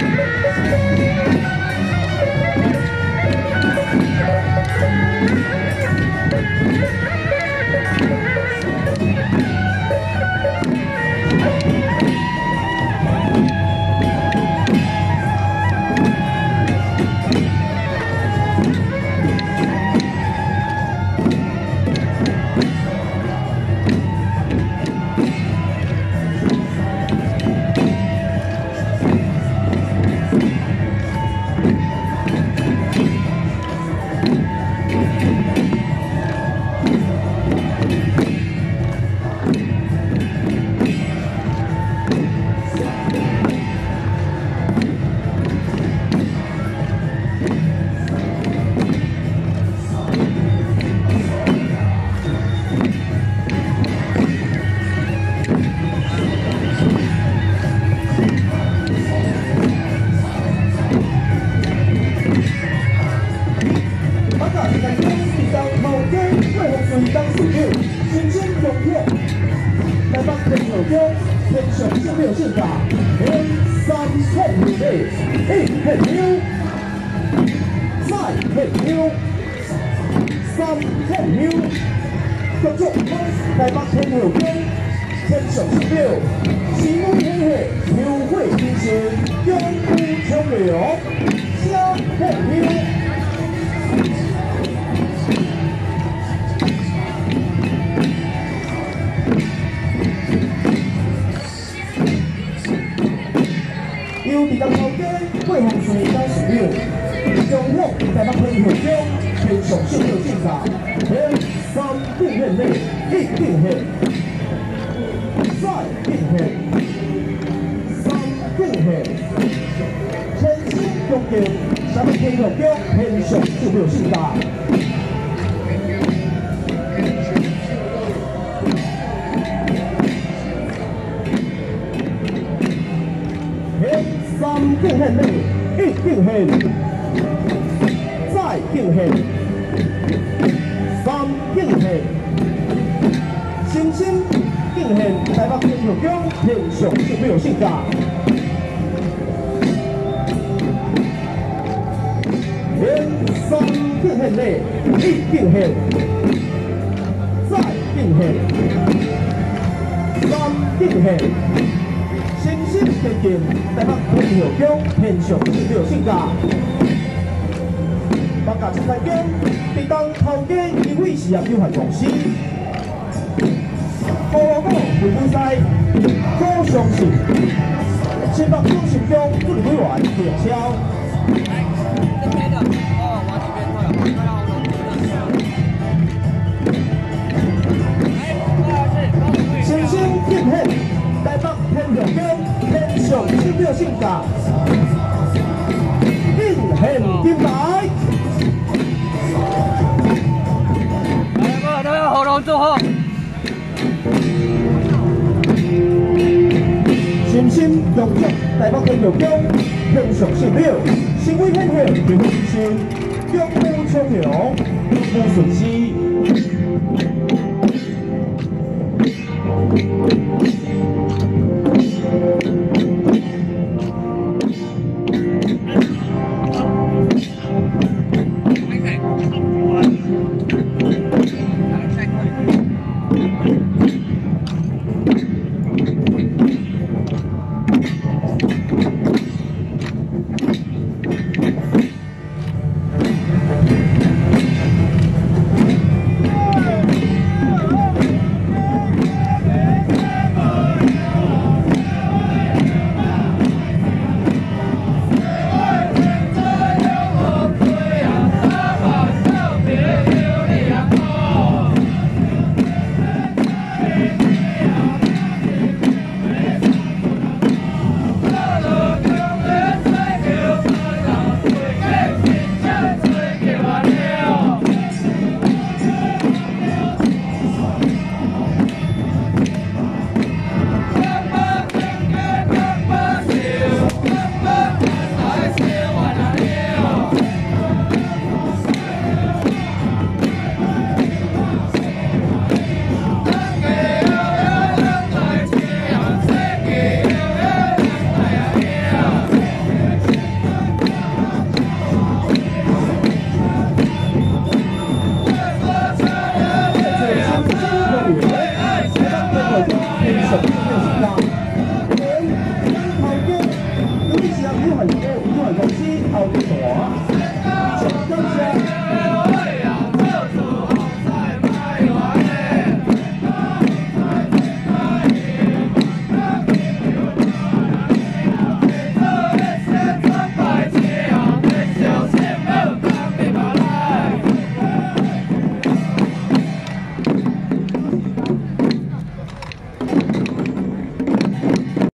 Yeah. 迎接影片，来帮朋友哥，天生就没有胜法，连三冲五倍，一嘿丢，再嘿丢，三嘿丢，各种方来帮朋友哥，天生就没有，喜怒天黑，牛会新鲜，永不重流，三。头街过红隧到寺庙，中午在北天后中，天上小庙进茶，天三定献礼，一定献，再定献，三定献，千心恭敬，在北天后中，天上小庙进茶。三敬献礼，一敬献，再敬献，三敬献，心心敬献。台北天后宫天上小庙圣驾。三敬献礼，一敬献，再敬献，三敬献。心心坚定，台北天后宫天上小庙圣驾。八甲七彩宫，地东头家因为事业有限公司。高楼股会分西，高上市。新北中心宫助理委员叶超。庙性价，金现金牌。来吧，大家好，龙祝贺。心心用足台北天后宫，天上小庙，新威天后平福之星，永富昌隆，永富顺我